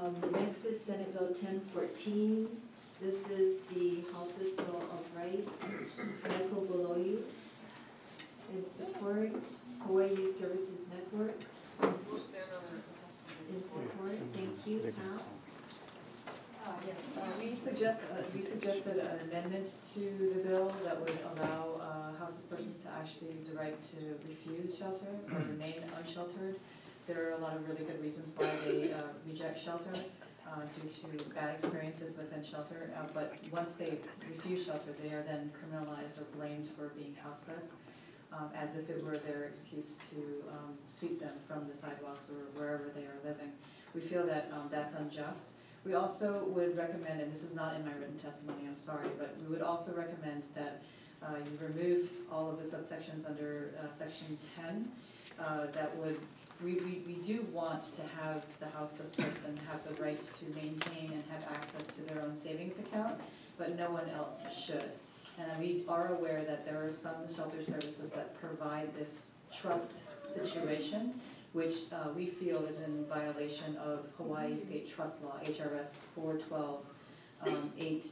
Um, next is Senate Bill ten fourteen. This is the House's Bill of Rights, Michael Beloyu. In support, Hawaii Youth Services Network. We'll stand on the In support, thank you, pass. Uh, yes, uh, we suggest, uh, we suggested an amendment to the bill that would allow, uh, houseless persons to actually have the right to refuse shelter or remain unsheltered. There are a lot of really good reasons why they, uh, reject shelter, uh, due to bad experiences within shelter. Uh, but once they refuse shelter, they are then criminalized or blamed for being houseless, um, as if it were their excuse to, um, sweep them from the sidewalks or wherever they are living. We feel that, um, that's unjust. We also would recommend, and this is not in my written testimony, I'm sorry, but we would also recommend that uh, you remove all of the subsections under uh, section ten. uh, That would, we, we, we do want to have the houseless person have the right to maintain and have access to their own savings account, but no one else should. And we are aware that there are some shelter services that provide this trust situation, which uh, we feel is in violation of Hawaii State Trust Law, HRS four twelve um, eight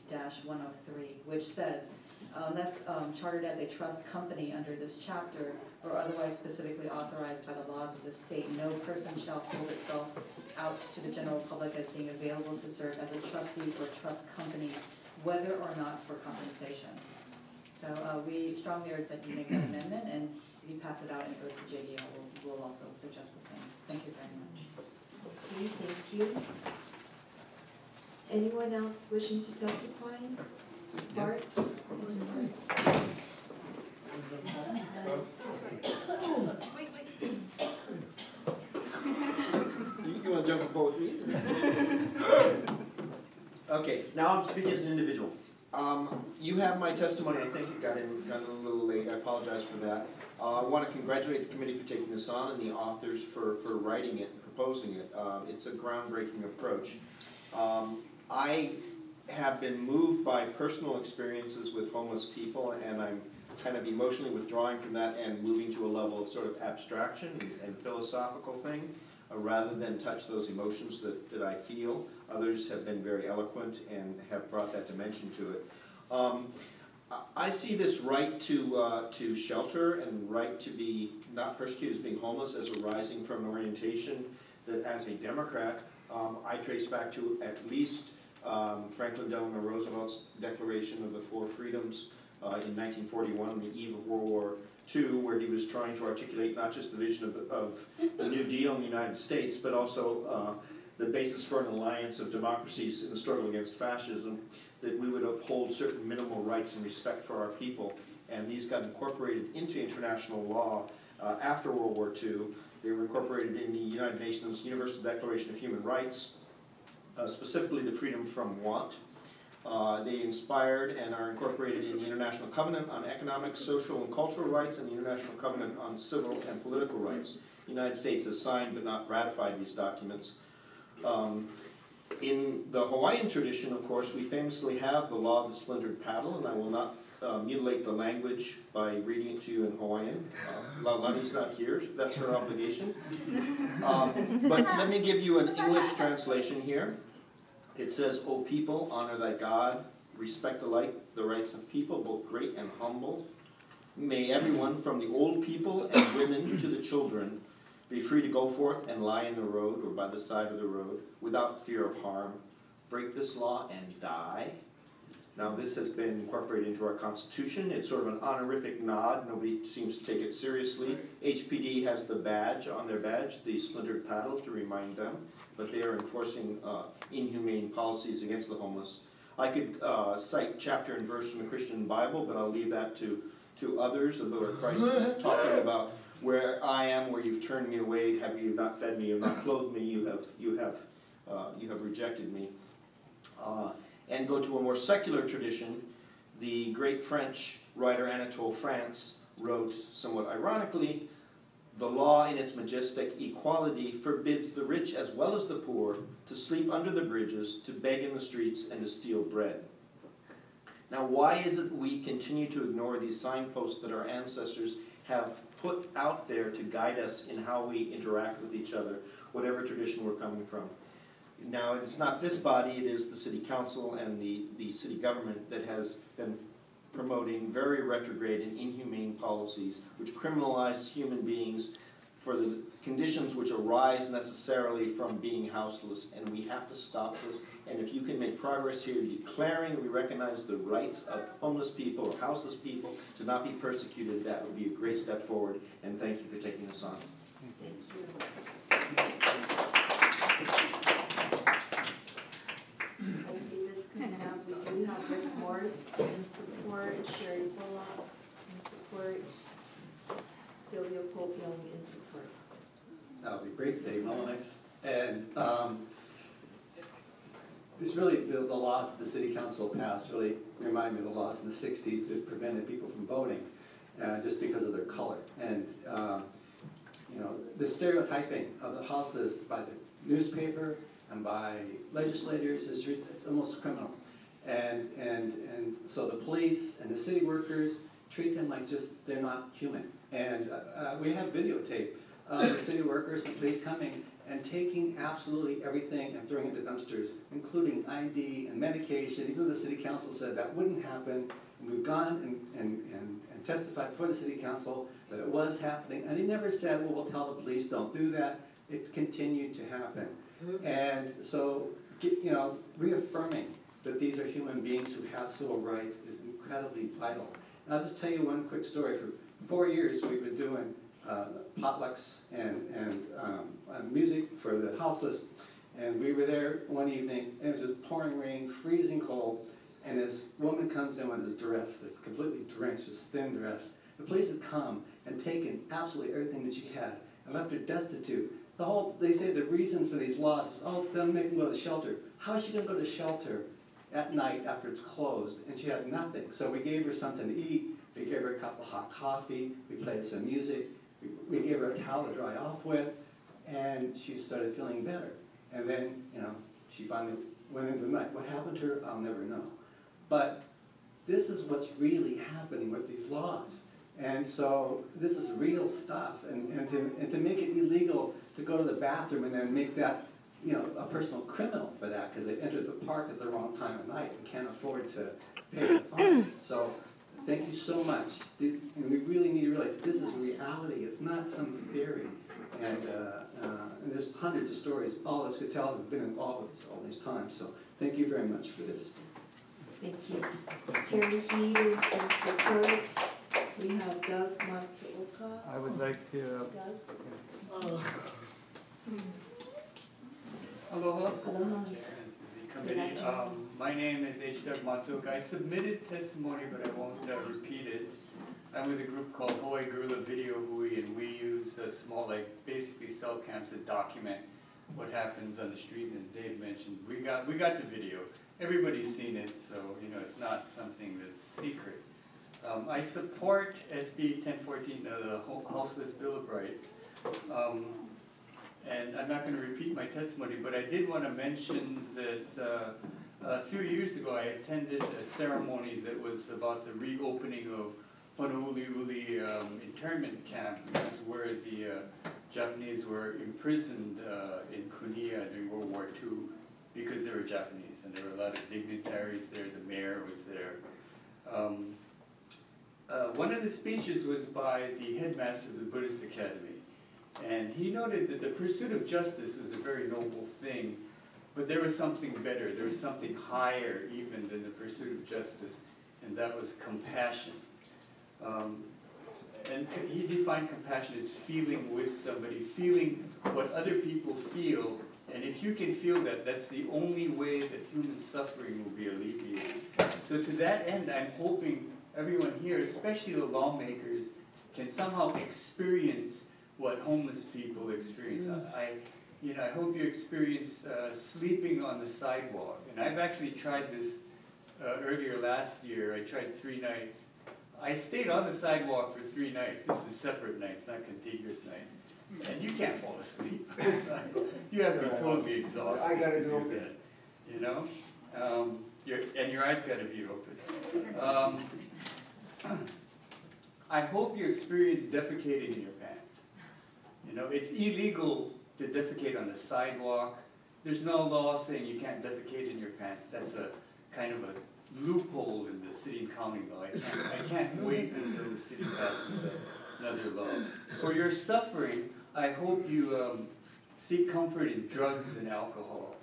one oh three, which says, unless um, chartered as a trust company under this chapter or otherwise specifically authorized by the laws of the state, no person shall hold itself out to the general public as being available to serve as a trustee or trust company, whether or not for compensation. So uh, we strongly urge that you make that amendment, and if you pass it out and it goes to JDL, we'll, we'll also suggest the same. Thank you very much. Okay, thank you. Anyone else wishing to testify? You, you wanna jump on both feet? Okay, now I'm speaking as an individual. Um, you have my testimony, I think it got in, got in a little late, I apologize for that. Uh, I wanna congratulate the committee for taking this on and the authors for, for writing it and proposing it. Uh, it's a groundbreaking approach. Um, I have been moved by personal experiences with homeless people and I'm kind of emotionally withdrawing from that and moving to a level of sort of abstraction and- and philosophical thing uh, rather than touch those emotions that, that I feel. Others have been very eloquent and have brought that dimension to it. Um, I- see this right to, uh, to shelter and right to be not persecuted as being homeless as arising from an orientation that as a Democrat, um, I trace back to at least um, Franklin Delano Roosevelt's Declaration of the Four Freedoms uh, in nineteen forty-one, on the eve of World War II, where he was trying to articulate not just the vision of the, of the New Deal in the United States, but also uh, the basis for an alliance of democracies in the struggle against fascism, that we would uphold certain minimal rights and respect for our people. And these got incorporated into international law uh, after World War II. They were incorporated in the United Nations Universal Declaration of Human Rights, uh, specifically the freedom from want. Uh, They inspired and are incorporated in the International Covenant on Economic, Social, and Cultural Rights and the International Covenant on Civil and Political Rights. The United States has signed but not ratified these documents. Um, In the Hawaiian tradition, of course, we famously have the law of the splintered paddle, and I will not uh, mutilate the language by reading it to you in Hawaiian. Uh, Laulani's not here, that's her obligation. Um, But let me give you an English translation here. It says, O people, honor thy God, respect alike the rights of people, both great and humble. May everyone, from the old people and women to the children, be free to go forth and lie in the road or by the side of the road without fear of harm. Break this law and die. Now, this has been incorporated into our Constitution. It's sort of an honorific nod. Nobody seems to take it seriously. HPD has the badge on their badge, the splintered paddle, to remind them that they are enforcing uh, inhumane policies against the homeless. I could uh, cite chapter and verse from the Christian Bible, but I'll leave that to, to others, where Christ is talking about where I am, where you've turned me away, have you not fed me, you have not clothed me, you have, you have, uh, you have rejected me. Uh, and go to a more secular tradition, the great French writer Anatole France wrote, somewhat ironically, the law in its majestic equality forbids the rich as well as the poor to sleep under the bridges, to beg in the streets, and to steal bread. Now, why is it we continue to ignore these signposts that our ancestors have put out there to guide us in how we interact with each other, whatever tradition we're coming from? Now, it's not this body, it is the city council and the, the city government that has been promoting very retrograde and inhumane policies which criminalize human beings for the conditions which arise necessarily from being houseless, and we have to stop this. And if you can make progress here declaring we recognize the rights of homeless people or houseless people to not be persecuted, that would be a great step forward, and thank you for taking this on. Thank you. As David's coming up, we do have Rick Morse in support, Sherry Bullock in support, Sylvia Pope Young in support. That would be great, Dave Mulinix. And um, this really, the the laws that the city council passed really remind me of the laws in the sixties that prevented people from voting, uh, just because of their color. And, um, you know, the stereotyping of the houses by the newspaper and by legislators is, it's almost criminal. And, and, and so the police and the city workers treat them like just, they're not human. And uh, uh, we have videotape of the city workers and police coming and taking absolutely everything and throwing it into dumpsters, including ID and medication. Even though the city council said that wouldn't happen, and we've gone and, and, and and testified before the city council that it was happening, and they never said, well, we'll tell the police, don't do that. It continued to happen. And so, you know, reaffirming that these are human beings who have civil rights is incredibly vital. And I'll just tell you one quick story. For four years, we've been doing uh, potlucks and, and um, uh, music for the houseless. And we were there one evening, and it was just pouring rain, freezing cold, and this woman comes in with this dress that's completely drenched, this thin dress. The police had come and taken absolutely everything that she had and left her destitute. The whole, they say the reason for these losses, oh, they'll make them go to shelter. How is she gonna go to shelter at night after it's closed? And she had nothing. So we gave her something to eat, we gave her a cup of hot coffee, we played some music, we, we gave her a towel to dry off with, and she started feeling better. And then, you know, she finally went into the night. What happened to her, I'll never know. But this is what's really happening with these laws. And so this is real stuff. And, and, to, and to make it illegal to go to the bathroom and then make that, you know, a personal criminal for that because they entered the park at the wrong time of night and can't afford to pay the fines. So thank you so much. And we really need to realize this is reality. It's not some theory. And, uh, uh, and there's hundreds of stories all of us could tell who've been involved with this all these times. So thank you very much for this. Thank you. Terry Heed is in support. We have Doug Matsuoka. I would like to, Doug, aloha, aloha. um, my name is H. Doug I submitted testimony, but I won't uh, repeat it. I'm with a group called Hawaii Guerrilla Video Hui, and we use uh, small, like, basically cell cams to document what happens on the street, and as Dave mentioned, we got, we got the video. Everybody's seen it, so, you know, it's not something that's secret. Um, I support SB ten fourteen, uh, the Ho- Houseless Bill of Rights. Um, and I'm not gonna repeat my testimony, but I did wanna mention that, uh, a few years ago, I attended a ceremony that was about the reopening of Honouliuli, um, internment camp, That's where the, uh, Japanese were imprisoned, uh, in Kunia during World War II because they were Japanese, and there were a lot of dignitaries there, the mayor was there. Um, uh, one of the speeches was by the headmaster of the Buddhist Academy. And he noted that the pursuit of justice was a very noble thing, but there was something better, there was something higher even than the pursuit of justice, and that was compassion. Um, and he defined compassion as feeling with somebody, feeling what other people feel, and if you can feel that, that's the only way that human suffering will be alleviated. So to that end, I'm hoping everyone here, especially the lawmakers, can somehow experience what homeless people experience. I, I- you know, I hope you experience uh, sleeping on the sidewalk. And I've actually tried this uh, earlier last year. I tried three nights. I stayed on the sidewalk for three nights. This is separate nights, not contiguous nights. And you can't fall asleep on the sidewalk. You have to be totally exhausted I gotta to do do that. You know? Um, your, and your eyes gotta be open. Um, I hope you experience defecating in your pants. You know, it's illegal to defecate on the sidewalk, there's no law saying you can't defecate in your pants. That's a kind of a loophole in the city and county law. I can't, I can't wait until the city passes another law. For your suffering, I hope you um, seek comfort in drugs and alcohol.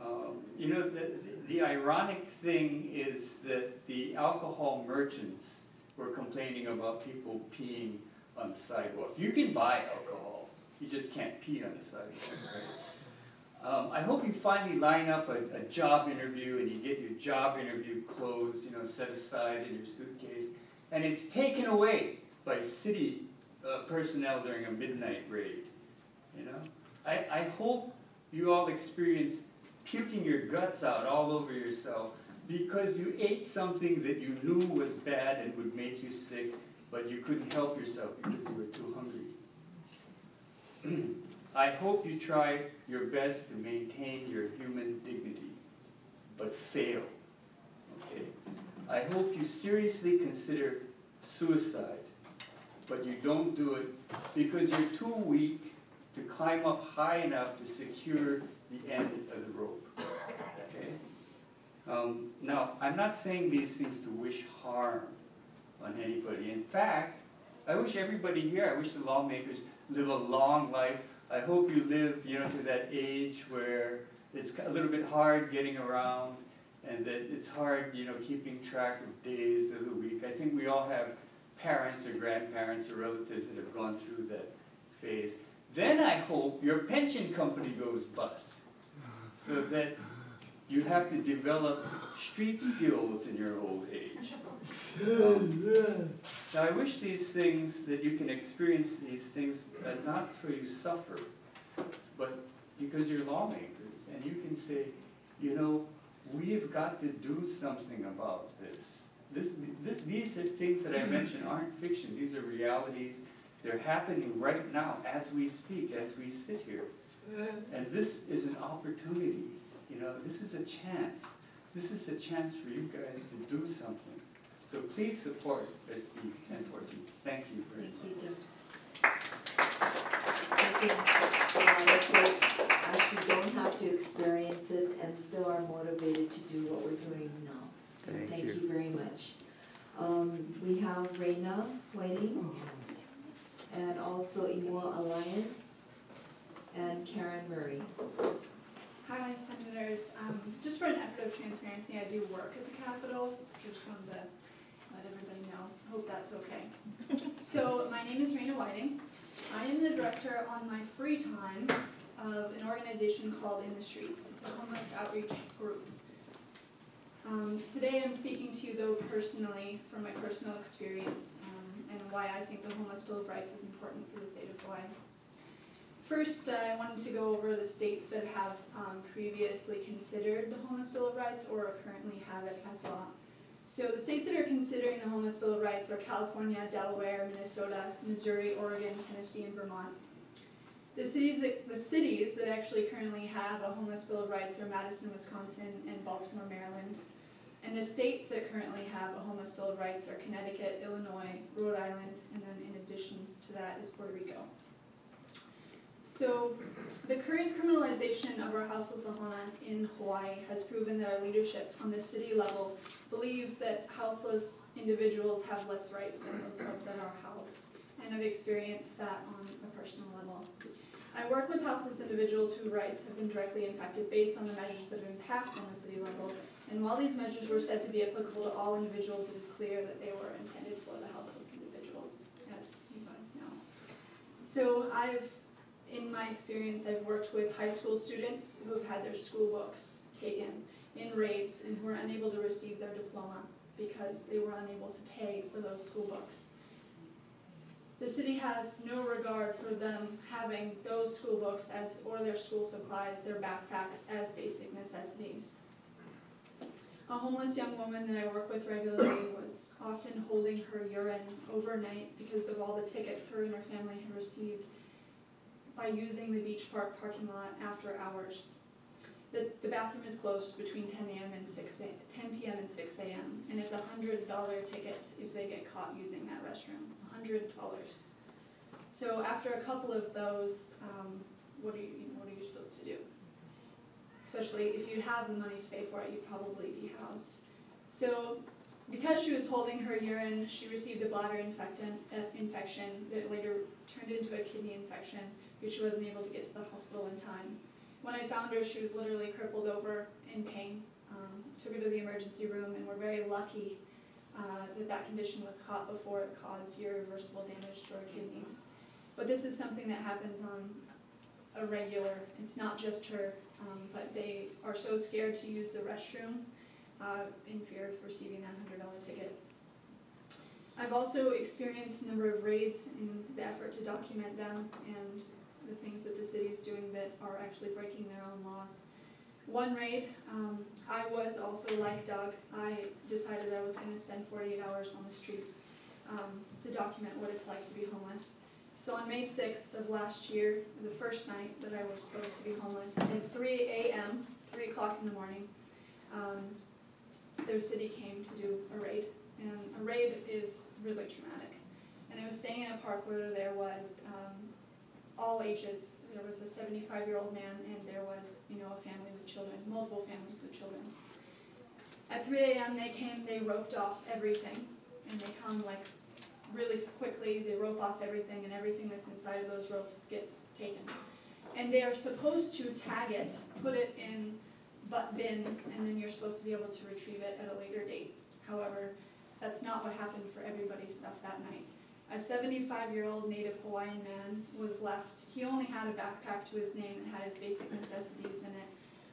Um, You know, the, the ironic thing is that the alcohol merchants were complaining about people peeing on the sidewalk. You can buy alcohol, you just can't pee on the sidewalk, right? Um, I hope you finally line up a, a job interview and you get your job interview clothes, you know, set aside in your suitcase, and it's taken away by city uh, personnel during a midnight raid, you know? I, I hope you all experience puking your guts out all over yourself because you ate something that you knew was bad and would make you sick, but you couldn't help yourself because you were too hungry. I hope you try your best to maintain your human dignity, but fail, okay? I hope you seriously consider suicide, but you don't do it because you're too weak to climb up high enough to secure the end of the rope, okay? Um, now, I'm not saying these things to wish harm on anybody. In fact, I wish everybody here, I wish the lawmakers live a long life. I hope you live, you know, to that age where it's a little bit hard getting around and that it's hard, you know, keeping track of days of the week. I think we all have parents or grandparents or relatives that have gone through that phase. Then I hope your pension company goes bust so that you have to develop street skills in your old age. Um, Now, I wish these things, that you can experience these things, uh, not so you suffer, but because you're lawmakers, and you can say, you know, we've got to do something about this. This, this, these things that I mentioned aren't fiction, these are realities. They're happening right now as we speak, as we sit here. And this is an opportunity, you know, this is a chance. This is a chance for you guys to do something. So please support SB ten fourteen. Thank you very much. Thank you, Jim. I think our actually don't have to experience it and still are motivated to do what we're doing now. So Thank thank you. you very much. Um, we have Raina Whiting and also Imua Alliance and Karen Murray. Hi, my Senators. Um, just for an effort of transparency, I do work at the Capitol, so just wanted to let everybody know. Hope that's okay. So, my name is Raina Whiting. I am the director on my free time of an organization called In the Streets. It's a homeless outreach group. Um, today I'm speaking to you though personally from my personal experience um, and why I think the Homeless Bill of Rights is important for the state of Hawaii. First, uh, I wanted to go over the states that have um, previously considered the Homeless Bill of Rights or currently have it as law. So the states that are considering the Homeless Bill of Rights are California, Delaware, Minnesota, Missouri, Oregon, Tennessee, and Vermont. The cities that, the cities that actually currently have a Homeless Bill of Rights are Madison, Wisconsin, and Baltimore, Maryland. And the states that currently have a Homeless Bill of Rights are Connecticut, Illinois, Rhode Island, and then in addition to that is Puerto Rico. So, the current criminalization of our houseless ohana in Hawaii has proven that our leadership on the city level believes that houseless individuals have less rights than those of that are housed, and I've experienced that on a personal level. I work with houseless individuals whose rights have been directly impacted based on the measures that have been passed on the city level, and while these measures were said to be applicable to all individuals, it is clear that they were intended for the houseless individuals, as you guys know. So I've in my experience, I've worked with high school students who have had their school books taken in raids and who are unable to receive their diploma because they were unable to pay for those school books. The city has no regard for them having those school books as, or their school supplies, their backpacks as basic necessities. A homeless young woman that I work with regularly was often holding her urine overnight because of all the tickets her and her family had received by using the beach park parking lot after hours. The, the bathroom is closed between ten AM and six a, ten PM and six AM, and it's a hundred dollar ticket if they get caught using that restroom, hundred dollars. So after a couple of those, um, what are you, what are you supposed to do? especially if you have the money to pay for it, you'd probably be housed. So because she was holding her urine, she received a bladder uh, infection that later turned into a kidney infection, she wasn't able to get to the hospital in time. When I found her, she was literally crippled over in pain. Um, took her to the emergency room, and we're very lucky uh, that that condition was caught before it caused irreversible damage to her kidneys. But this is something that happens on a regular. It's not just her, um, but they are so scared to use the restroom uh, in fear of receiving that hundred dollar ticket. I've also experienced a number of raids in the effort to document them and the things that the city is doing that are actually breaking their own laws. One raid, um, I was also like Doug, I decided I was gonna spend forty-eight hours on the streets, um, to document what it's like to be homeless. So on May sixth of last year, the first night that I was supposed to be homeless, at three AM, three o'clock in the morning, um, their city came to do a raid. And a raid is really traumatic. And I was staying in a park where there was, um, all ages. There was a seventy-five-year-old man and there was, you know, a family with children, multiple families with children. At three AM, they came, they roped off everything, and they come like really quickly, they rope off everything, and everything that's inside of those ropes gets taken. And they are supposed to tag it, put it in butt bins, and then you're supposed to be able to retrieve it at a later date. However, that's not what happened for everybody's stuff that night. A seventy-five-year-old native Hawaiian man was left, he only had a backpack to his name that had his basic necessities in it.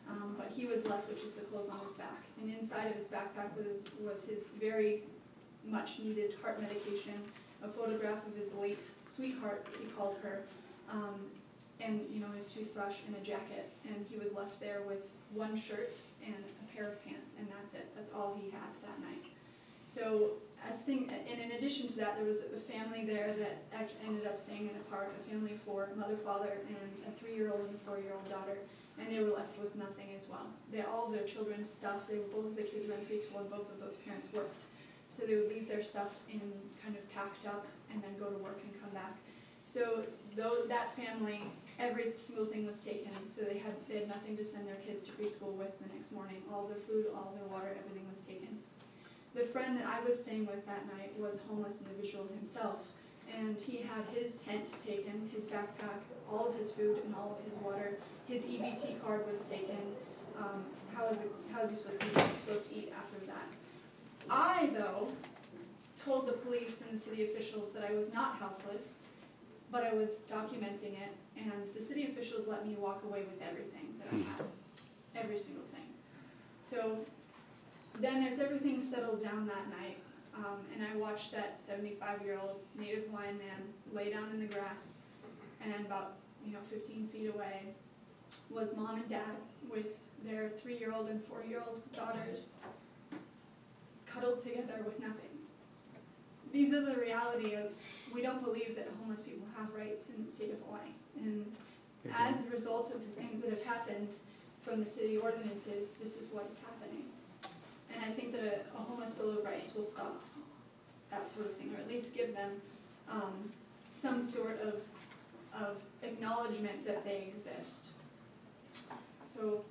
Um, but he was left with just the clothes on his back. And inside of his backpack was, was his very much needed heart medication, a photograph of his late sweetheart, he called her, um, and, you know, his toothbrush and a jacket. And he was left there with one shirt and a pair of pants, and that's it. That's all he had that night. So as thing, and in addition to that, there was a family there that act- ended up staying in the park, a family of four, mother, father, and a three-year-old and a four-year-old daughter, and they were left with nothing as well. They, all their children's stuff, they both of the kids were in preschool and both of those parents worked. So they would leave their stuff in kind of packed up and then go to work and come back. So though, that family, every single thing was taken, so they had, they had nothing to send their kids to preschool with the next morning. All their food, all their water, everything was taken. The friend that I was staying with that night was a homeless individual himself, and he had his tent taken, his backpack, all of his food and all of his water. His EBT card was taken. Um, how is it, how is he supposed to eat? Supposed to eat after that. I, though, told the police and the city officials that I was not houseless, but I was documenting it, and the city officials let me walk away with everything that I had, every single thing. So then as everything settled down that night, um, and I watched that seventy-five-year-old native Hawaiian man lay down in the grass, and about, you know, fifteen feet away was mom and dad with their three-year-old and four-year-old daughters cuddled together with nothing. These are the reality of, we don't believe that homeless people have rights in the state of Hawaii. And as a result of the things that have happened from the city ordinances, this is what's happening. And I think that a, a homeless bill of rights will stop that sort of thing, or at least give them, um, some sort of, of acknowledgement that they exist. So,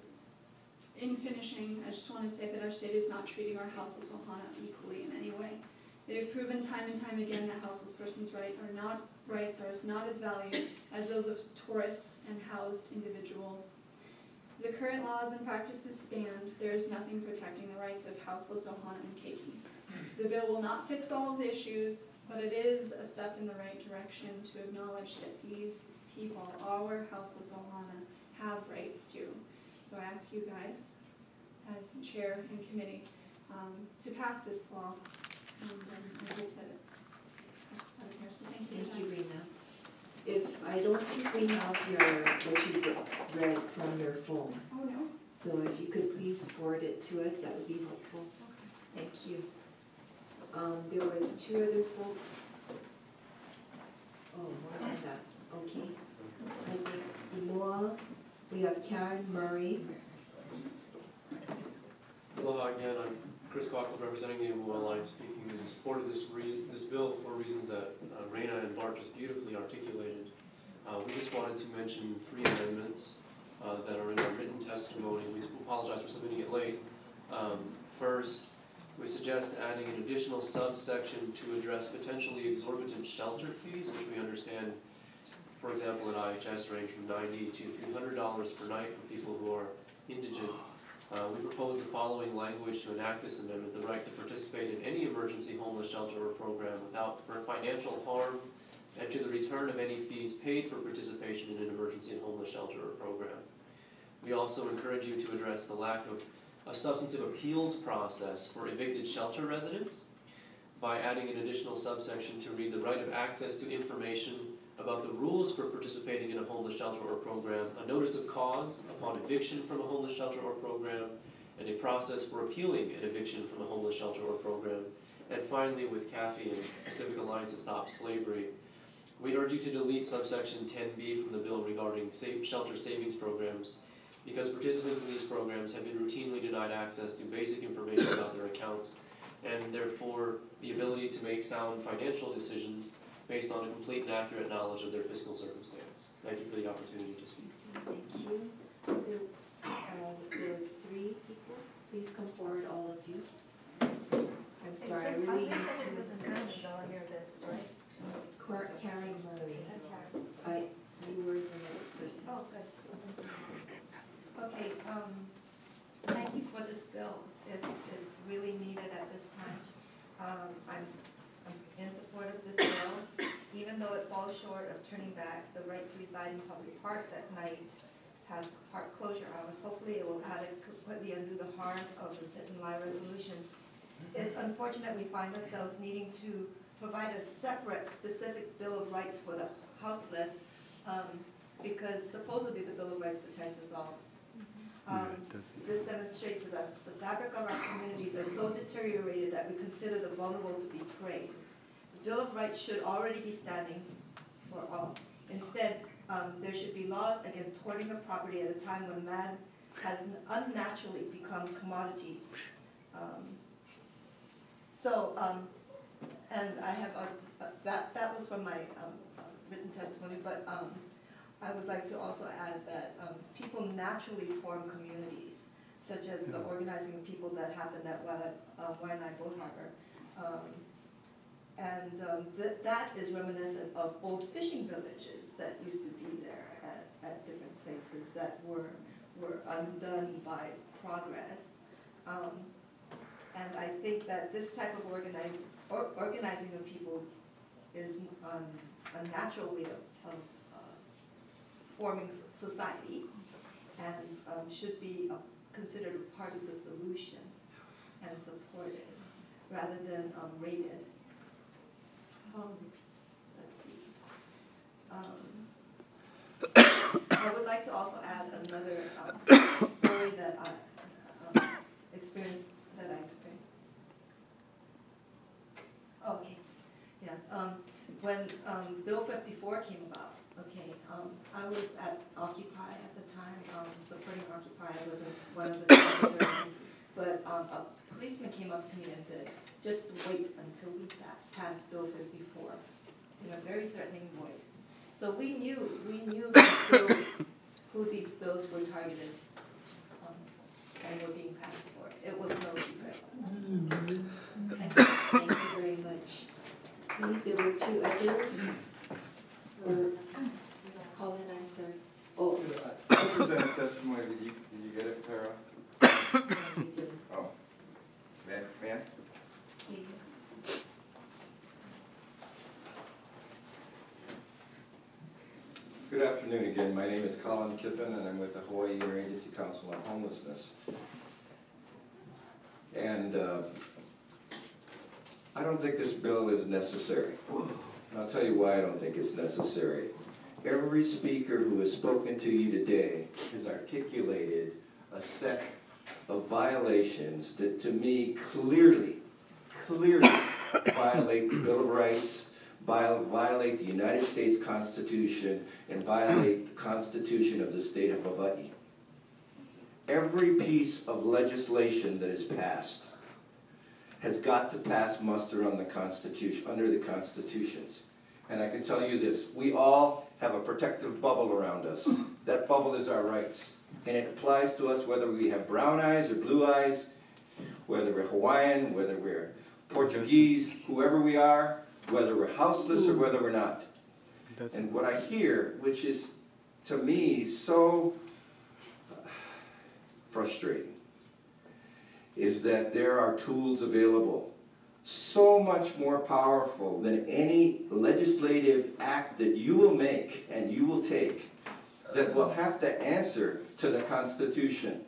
in finishing, I just wanna say that our state is not treating our houseless Ohana equally in any way. They've proven time and time again that houseless persons' right are not, rights are not as valued as those of tourists and housed individuals. As the current laws and practices stand, there is nothing protecting the rights of houseless Ohana and Keiki. The bill will not fix all of the issues, but it is a step in the right direction to acknowledge that these people, our houseless Ohana, have rights too. So I ask you guys, as chair and committee, um, to pass this law, and um, I hope that it passes out here, so thank you. Thank you, Rena. If, I don't think we have your, what you read from your phone, Oh, no? so if you could please forward it to us, that would be helpful. Thank you. Um, there was two other folks. Oh, more than that, okay. I think Imua, we have Karen Murray, Aloha again, I'm Kris Coffield, representing the Imua Alliance, speaking in support of this this bill for reasons that uh, Raina and Bart just beautifully articulated. Uh, we just wanted to mention three amendments. uh, that are in our written testimony. We apologize for submitting it late. Um, First, we suggest adding an additional subsection to address potentially exorbitant shelter fees, which we understand, for example, at IHS range from ninety to three hundred dollars per night for people who are indigent. Uh, we propose the following language to enact this amendment, the right to participate in any emergency homeless shelter or program without financial harm and to the return of any fees paid for participation in an emergency homeless shelter or program. We also encourage you to address the lack of a substantive appeals process for evicted shelter residents by adding an additional subsection to read the right of access to information about the rules for participating in a homeless shelter or program, a notice of cause upon eviction from a homeless shelter or program, and a process for appealing an eviction from a homeless shelter or program. And finally, with CAFE and Pacific Alliance to Stop Slavery, we urge you to delete subsection ten B from the bill regarding shelter savings programs because participants in these programs have been routinely denied access to basic information about their accounts and therefore the ability to make sound financial decisions based on a complete and accurate knowledge of their fiscal circumstance. Thank you for the opportunity to speak. Thank you. There, uh, there was three people. Please come forward, all of you. I'm sorry, I really need I thought it was to. a manager near this, right? Court Karen Murray. I, you were the next person. Oh, good. Okay, um, thank you for this bill. It's, it's really needed at this time. Um, I'm, I'm in support of this bill, even though it falls short of turning back the right to reside in public parks at night has park closure hours. Hopefully it will adequately undo the harm of the sit and lie resolutions. It's unfortunate we find ourselves needing to provide a separate specific Bill of Rights for the houseless, um, because supposedly the Bill of Rights protects us all. Um, This demonstrates that the fabric of our communities are so deteriorated that we consider the vulnerable to be prey. Bill of Rights should already be standing for all. Instead, um, there should be laws against hoarding of property at a time when man has unnaturally become commodity. Um, So, um, and I have, a- a- that, that was from my um, uh, written testimony, but um, I would like to also add that um, people naturally form communities, such as the organizing of people that happened at Wa- uh, Waianae Boat Harbor. And um, that, that is reminiscent of old fishing villages that used to be there at, at different places that were, were undone by progress. Um, And I think that this type of organize, or, organizing of people is um, a natural way of, of uh, forming society and um, should be considered part of the solution and supported rather than um, rated. Um, Let's see. Um, I would like to also add another um, story that I um, experienced, that I experienced. Okay, yeah, um, when, um, Bill fifty-four came about, okay, I was at Occupy at the time, supporting Occupy, I was one of the. But, um, a policeman came up to me and said, just wait until we pa- pass Bill fifty-four, in a very threatening voice. So we knew, we knew these bills, who these bills were targeted, um, and were being passed for. It was no secret. Thank you Thank you very much. There were two others. Or, call in, I'm sorry. Oh, I presented testimony, did you, did you get it, Tara? Oh. May, may I? Good afternoon again, my name is Colin Kippen, and I'm with the Hawaii Interagency Council on Homelessness. And, uh, I don't think this bill is necessary. And I'll tell you why I don't think it's necessary. Every speaker who has spoken to you today has articulated a set of violations that to me clearly, clearly violate the Bill of Rights, violate the United States Constitution, and violate the Constitution of the state of Hawaii. Every piece of legislation that is passed has got to pass muster on the Constitution, under the Constitutions. And I can tell you this, we all have a protective bubble around us. That bubble is our rights. And it applies to us whether we have brown eyes or blue eyes, whether we're Hawaiian, whether we're Portuguese, whoever we are, whether we're houseless or whether we're not. And what I hear, which is to me so uh, frustrating, is that there are tools available so much more powerful than any legislative act that you will make and you will take that will have to answer to the Constitution.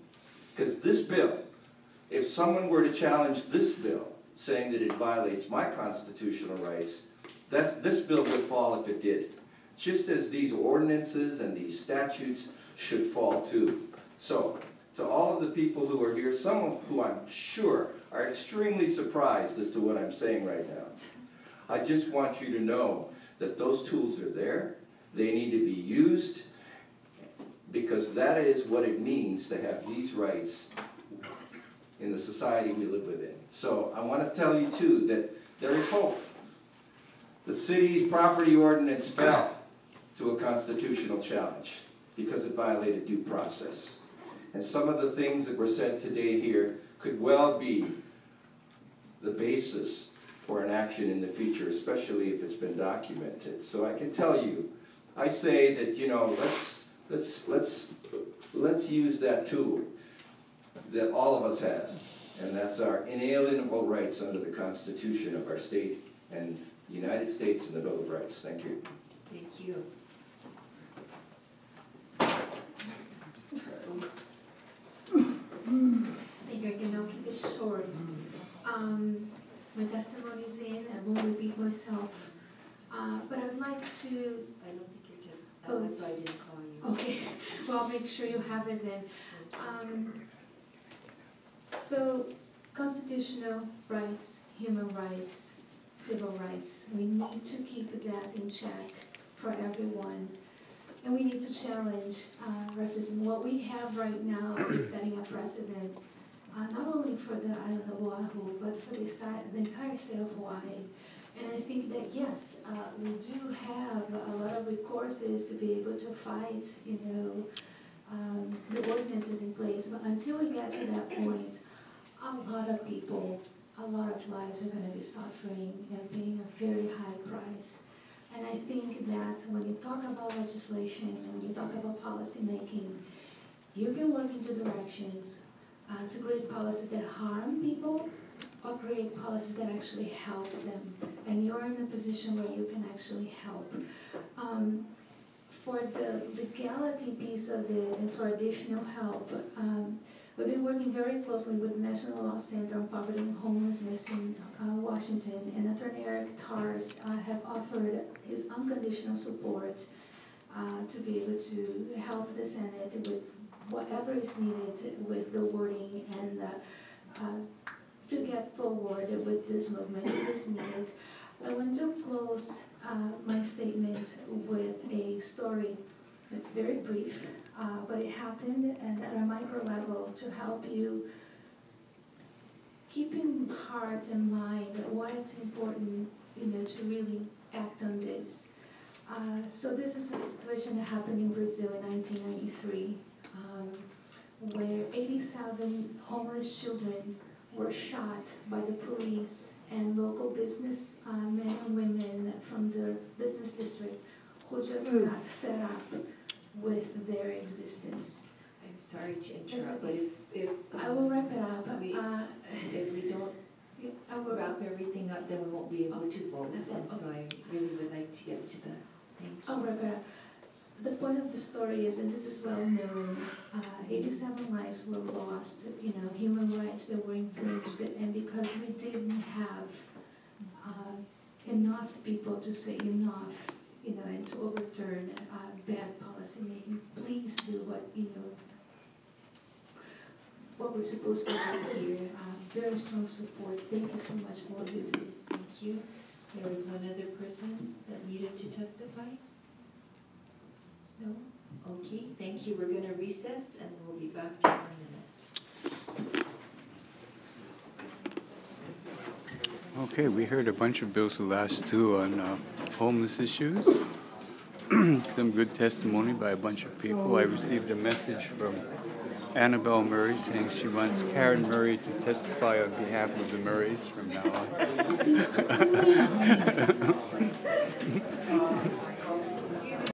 Because this bill, if someone were to challenge this bill, saying that it violates my constitutional rights, that's, this bill would fall if it did. Just as these ordinances and these statutes should fall too. So, to all of the people who are here, some of who I'm sure are extremely surprised as to what I'm saying right now. I just want you to know that those tools are there, they need to be used, because that is what it means to have these rights in the society we live within. So I want to tell you too that there is hope. The city's property ordinance fell to a constitutional challenge because it violated due process. And some of the things that were said today here could well be the basis for an action in the future, especially if it's been documented. So I can tell you, I say that, you know, let's, let's, let's, let's use that tool that all of us have, and that's our inalienable rights under the Constitution of our state and the United States and the Bill of Rights. Thank you. Thank you. Thank you, again, I'll keep it short. Um, my testimony is in, I won't repeat myself, uh, but I'd like to, I don't think you're just, Oh. that's why I didn't call you. okay, well, I'll make sure you have it then. Um, so, constitutional rights, human rights, civil rights, we need to keep that in check for everyone. And we need to challenge, uh, racism. What we have right now is setting a precedent, uh, not only for the island of Oahu, but for the the entire state of Hawaii. And I think that, yes, uh, we do have a lot of recourses to be able to fight, you know, um, the ordinances in place, but until we get to that point, a lot of people, a lot of lives are gonna be suffering and paying a very high price. And I think that when you talk about legislation and you talk about policymaking, you can work in two directions, uh, to create policies that harm people or create policies that actually help them. And you're in a position where you can actually help. Um, for the legality piece of it and for additional help, um, we've been working very closely with the National Law Center on Poverty and Homelessness in uh, Washington, and Attorney Eric Tars uh, have offered his unconditional support uh, to be able to help the Senate with whatever is needed with the wording and uh, to get forward with this movement it's needed. I want to close uh, my statement with a story that's very brief, uh, but it happened and at a micro level to help you keep in heart and mind why it's important, you know, to really act on this. Uh, so this is a situation that happened in Brazil in 1993, um, where 80,000 homeless children were shot by the police and local business uh, men and women from the business district who just got fed up with their existence. I'm sorry to interrupt, but if, if. I will wrap it up. If We- Uh, If we don't I will wrap everything up, then we won't be able to vote, and That's it, so I really would like to get to the, thank I'll you. wrap it up. The point of the story is, and this is well known, uh, eighty-seven lives were lost, you know, human rights that were infringed, and because we didn't have, uh, enough people to say enough, you know, and to overturn, bad policy making, please do what, you know, what we're supposed to do here, very strong support, thank you so much for what you do. Thank you. There was one other person that needed to testify? No? Okay, thank you. We're gonna recess and we'll be back in a minute. Okay, we heard a bunch of bills the last two on uh, homeless issues. some good testimony by a bunch of people. I received a message from Annabelle Murray saying she wants Karen Murray to testify on behalf of the Murrays from now on.